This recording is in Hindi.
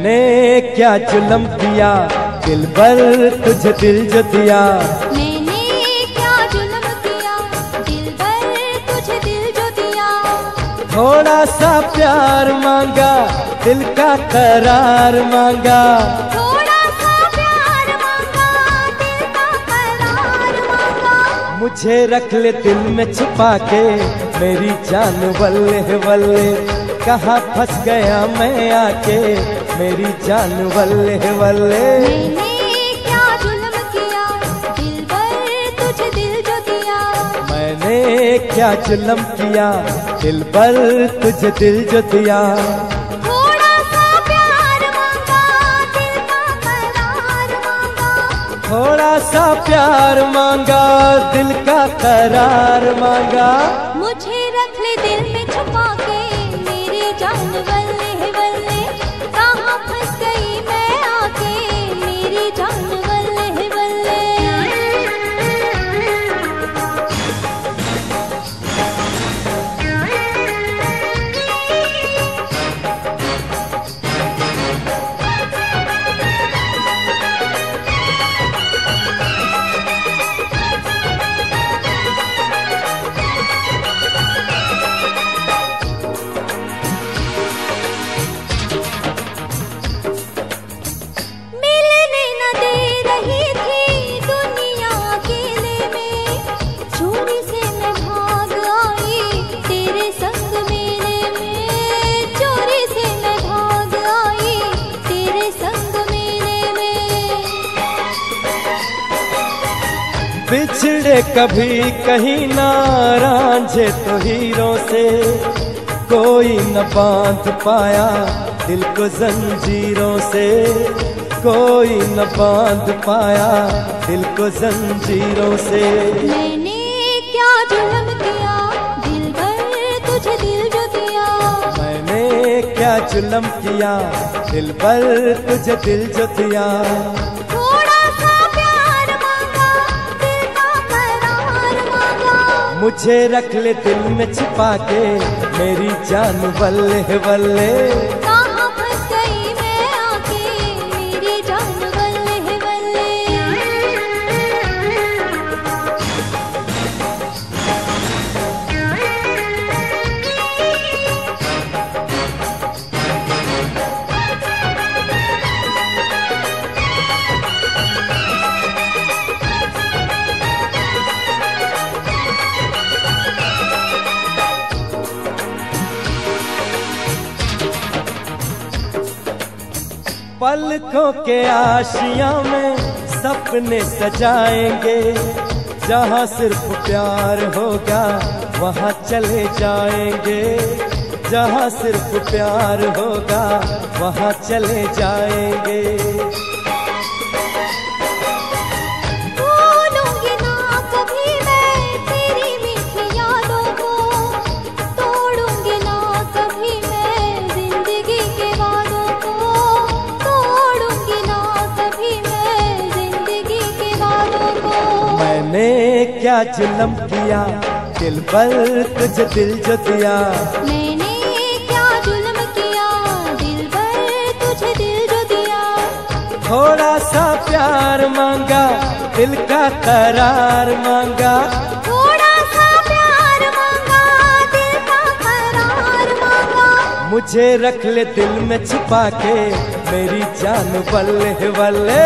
मैंने क्या जुलम किया? दिल पर तुझे दिल जो दिया। मैंने क्या जुल्म किया? दिल पर तुझे दिल जो दिया। थोड़ा सा प्यार मांगा दिल का करार मांगा। थोड़ा सा प्यार मांगा दिल का करार मांगा। मुझे रख ले दिल में छुपा के मेरी जान बल्ले बल्ले कहाँ फंस गया मैं आके? मेरी जान बल्ले बल्ले मैंने क्या जुल्म किया? दिल पर तुझे दिल जो दिया। मैंने क्या जुलम किया? दिल पर तुझे दिल जो दिया। थोड़ा सा प्यार मांगा दिल का करार मांगा। थोड़ा सा प्यार मांगा दिल का करार मांगा। मुझे बिछड़े कभी कहीं ना रांझे तो हीरों से कोई न बाँध पाया दिल को जंजीरों से। कोई न बाँध पाया दिल को जंजीरों से। मैंने क्या जुल्म किया? दिल भर तुझे दिल जो दिया। मैंने क्या जुलम किया? दिल पर तुझे दिल जो दिया। मुझे रख ले दिल में छिपा के। मेरी जान बल्ले बल्ले पलकों के आशिया में सपने सजाएँगे। जहाँ सिर्फ़ प्यार होगा, वहाँ चले जाएँगे। जहाँ सिर्फ़ प्यार होगा, वहाँ चले जाएँगे। क्या जुलम किया? दिल पर तुझे दिल जो दिया। मैंने क्या जुल्म किया? दिल पर तुझे दिल जो दिया। थोड़ा सा प्यार मांगा दिल का करार मांगा। थोड़ा सा प्यार मांगा दिल का करार मांगा। मुझे रख ले दिल में छिपा के मेरी जान बल्ले बल्ले।